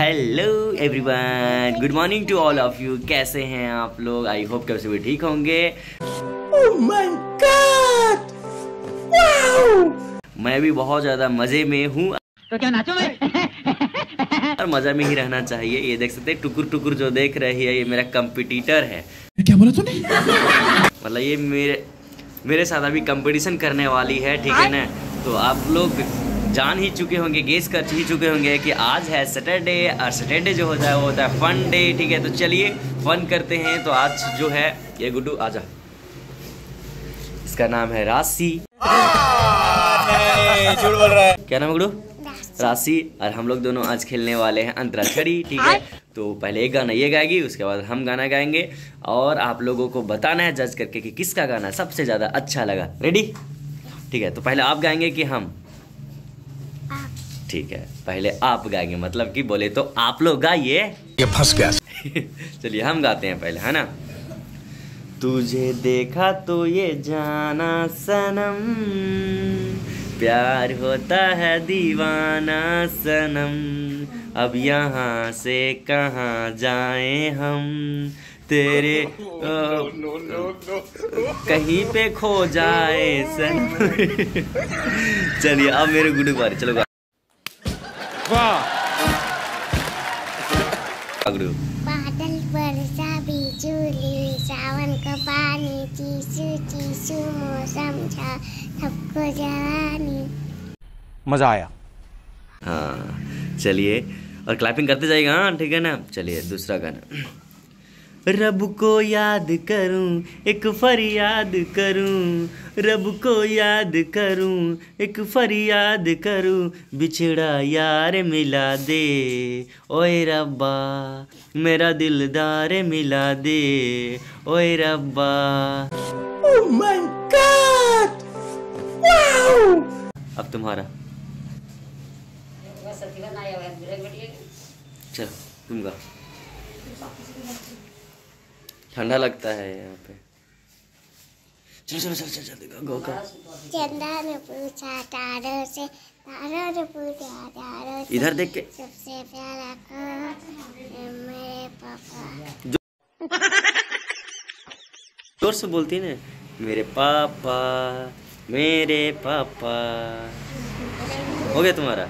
Hello everyone good morning to all of you कैसे हैं आप लोग? आई होप कि सभी ठीक होंगे। Oh मैं भी बहुत ज़्यादा मज़े में हूँ। तो क्या नाचो मैं और मज़ा में ही रहना चाहिए। ये देख सकते हैं टुकुर टुकुर जो देख रही है ये मेरा कंपिटिटर है। क्या बोला तूने? मतलब ये मेरे मेरे साथ अभी कंपटीशन करने वाली है ठीक है ना? तो आप लोग जान ही चुके होंगे गेस कर ही चुके होंगे कि आज है सैटरडे और सैटरडे जो होता है वो होता है फन डे ठीक है? तो चलिए फन करते हैं। तो आज जो है ये गुड्डू आजा। इसका नाम है राशि। झूठ बोल रहा है क्या नाम है गुड्डू? राशि। और हम लोग दोनों आज खेलने वाले हैं अंतराक्षरी ठीक है? तो पहले एक गाना ये गाएगी उसके बाद हम गाना गाएँगे। और आप लोगों को बताना है जज करके कि किसका गाना सबसे ज़्यादा अच्छा लगा। रेडी ठीक है तो पहले आप गाएँगे कि हम। ठीक है पहले आप गाएँगे मतलब कि बोले तो आप लोग गाइए। ये फंस गया। चलिए हम गाते हैं पहले है ना? तुझे देखा तो ये जाना सनम प्यार होता है दीवाना सनम। अब यहाँ से कहाँ जाएँ हम? तेरे अ, कहीं पे खो जाए सनम। चलिए अब मेरे गुडू बारी चलो गुडू बादल बरसा बिजुली सावन का पानी चीसू चीसू मौसम था सबको जवानी मज़ा आया। हाँ चलिए। और क्लैपिंग करते जाएगा हाँ ठीक है ना? चलिए दूसरा गाना। रब को याद करूँ एक फरियाद करूँ। रब को याद करूँ एक फरियाद करूँ। बिछड़ा यार मिला दे ओए रब्बा मेरा दिलदार मिला दे ओए रब्बा। अब तुम्हारा। चलो तुम गा ठंडा लगता है यहाँ पे। चलो चलो चलो चलो गो गा चंदा ने पूछा तारों से तारों ने पूछा तारों से इधर देख के। सबसे प्यारा कौन मेरे पापा ज़ोर से बोलती है ना मेरे पापा मेरे पापा। हो गया तुम्हारा?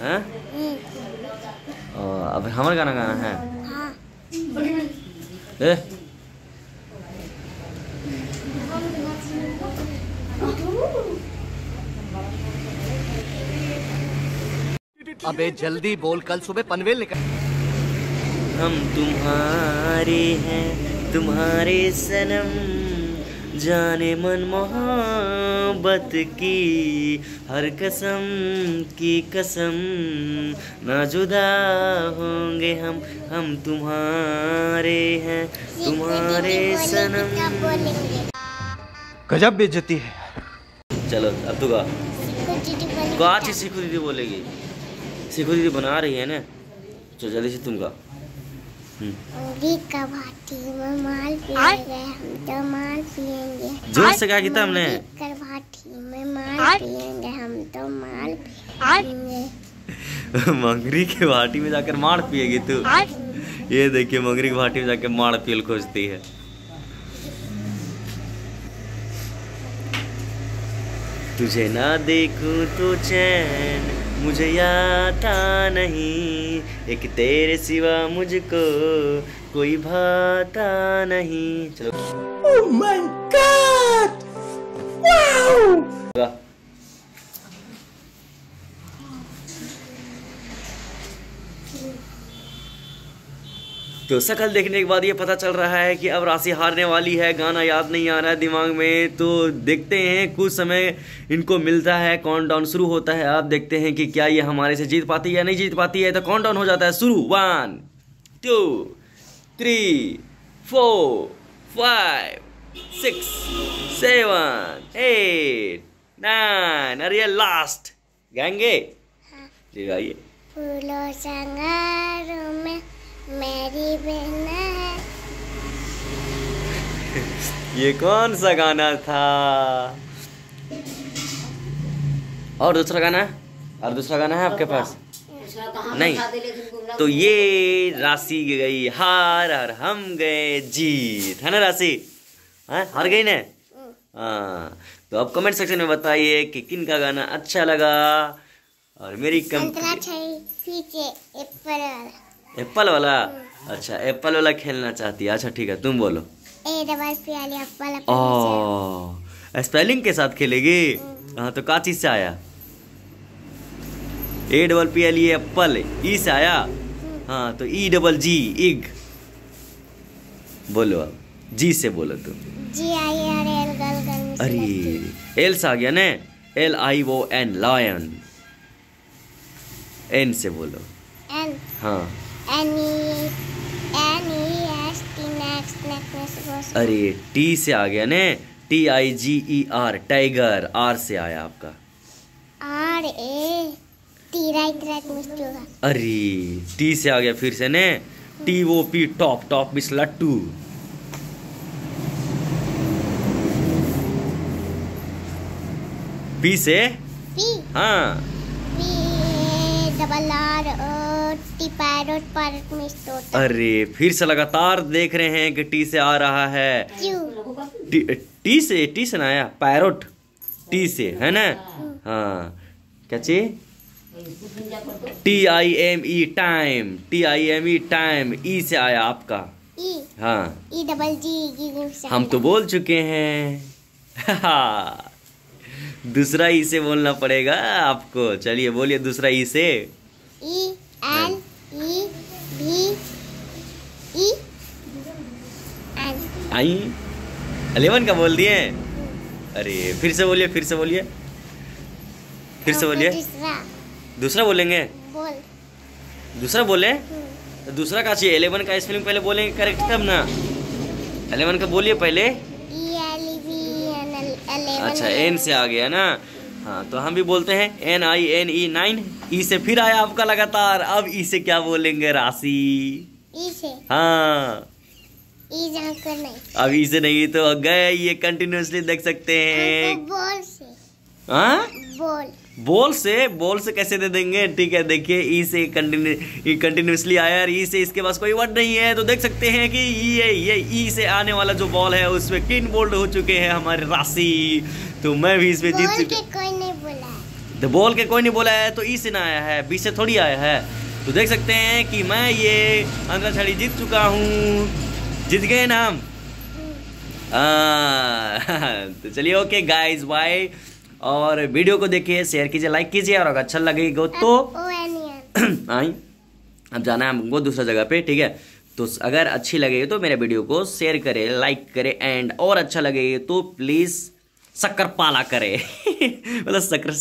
हाँ? हम्म, अब हमारा गाना गाना है। हाँ। ए, अबे जल्दी बोल कल सुबह पनवेल निकल हम तुम्हारे हैं तुम्हारे सनम जाने मन मोहब्बत की हर कसम की कसम। ना जुदा होंगे हम हम तुम्हारे हैं तुम्हारे सनम। क्या बोलेंगे? गजब बेइज्जती है। चलो अब तू गा। कुछ दीदी बोलेंगे को आज ही सीखो दीदी बोलेगी। सीखो दीदी बना रही है ना? चलो जल्दी से तुम गा। हम्म। का भाटी में? माल पिएँगे हम तो माल पिएँगे ज़ोर से गा गीता हमने? अंगूरी का भाटी में? माल पिएँगे हम तो मंगरी के भाटी में जाकर मार पिएगी तू। ये देखिए मंगरी की भाटी में जाकर मार पियल खोजती है। तुझे ना देखूँ तो चैन मुझे आता नहीं। एक तेरे सिवा मुझको कोई भाता नहीं। चलो। गा। तो शकल देखने के बाद ये पता चल रहा है कि अब राशि हारने वाली है गाना याद नहीं आ रहा है दिमाग में। तो देखते हैं कुछ समय इनको मिलता है काउंट डाउन शुरू होता है। अब देखते हैं कि क्या ये हमारे से जीत पाती है या नहीं जीत पाती है। तो काउंट डाउन हो जाता है शुरू। One two three four five six seven eight nine अरे ये लास्ट गाएँगे? जी गाइए। फूलों में मेरी बहन है। ये कौन सा गाना था? और दूसरा गाना है? और दूसरा गाना है आपके पास? नहीं। तो ये राशि गई हार और हम गए जीत। है ना राशि? हाँ? हार गई ना? हाँ। तो आप कमेंट सेक्शन में बताइए कि किन का गाना अच्छा लगा? और मेरी कम एप्पल वाला अच्छा एप्पल वाला खेलना चाहती है। अच्छा ठीक है तुम बोलो। एप्पल ओ स्पेलिंग के साथ खेलेगी? हाँ तो का चीज़ से आया? A double P L E apple E से आया? हाँ तो ई डबल जी इग। बोलो अब जी से बोलो तुम। जी आई आर एल गल गल अरे एल से आ गया ने? एल आई वो एन लायन। एन से बोलो। एन। हाँ। N E S T next next अरे टी से आ गया ने? T I G E R tiger R से आया आपका। R A T right right mister होगा अरे टी से आ गया फिर से ने? T O P top top miss लट्टू पी से? पी हाँ। डबल आर पैरोट पैरोट अरे फिर से लगातार देख रहे हैं कि टी से आ रहा है। टी, टी से टी से ना आया पैरोट टी से है ना? हाँ। क्या चाहिए? T I M E time T I M E time E से आया आपका। ई हाँ। ई डबल जी हम तो बोल चुके हैं। दूसरा ई से बोलना पड़ेगा आपको। चलिए बोलिए दूसरा ई से। ई बी ई आई? अलेवन का बोल दिए? अरे फिर से बोलिए फिर से बोलिए। फिर से बोलिए। दूसरा। दूसरा बोलेंगे? बोल। दूसरा बोले? हम्म, तो दूसरा का चाहिए? एलेवन का स्पेलिंग पहले बोलेंगे करेक्ट तब ना? एलेवन का बोलिए पहले E L E B N L eleven अच्छा एन से आ गया ना? हाँ तो हम भी बोलते हैं N I N E nine E से फिर आया आपका लगातार। अब ई से क्या बोलेंगे राशि? ई से। हाँ। कर नहीं। अब ई से नहीं तो गए ये कंटिन्यूसली देख सकते हैं। बोल से। हाँ? बोल। बोल से बोल से कैसे दे देंगे? ठीक है देखिए ई से कंटिन्यू कंटिन्यूसली आया और ई से इसके पास कोई वर्ड नहीं है। तो देख सकते हैं कि ये ये ई से आने वाला जो बॉल है उसमें किन बोल्ड हो चुके हैं हमारे राशि। तो मैं भी इसमें जीत बोल के कोई नहीं बोला है। तो बोल के कोई नहीं बोला है तो ई से ना आया है बी से थोड़ी आया है। तो देख सकते हैं कि मैं ये अंदर छड़ी जीत चुका हूँ। जीत गए ना हम? तो चलिए ओके गाइस बाय और वीडियो को देखिए शेयर कीजिए लाइक कीजिए और अगर अच्छा लगेगा तो एन आई। अब जाना है हमको दूसरा जगह पे ठीक है? तो अगर अच्छी लगेगी तो मेरे वीडियो को शेयर करें लाइक करें एंड और अच्छा लगे तो प्लीज़ शक्कर पाला करे। मतलब शक्कर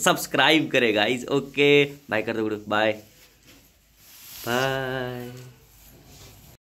सब्सक्राइब करे गाइस ओके बाय कर दो बाय बाय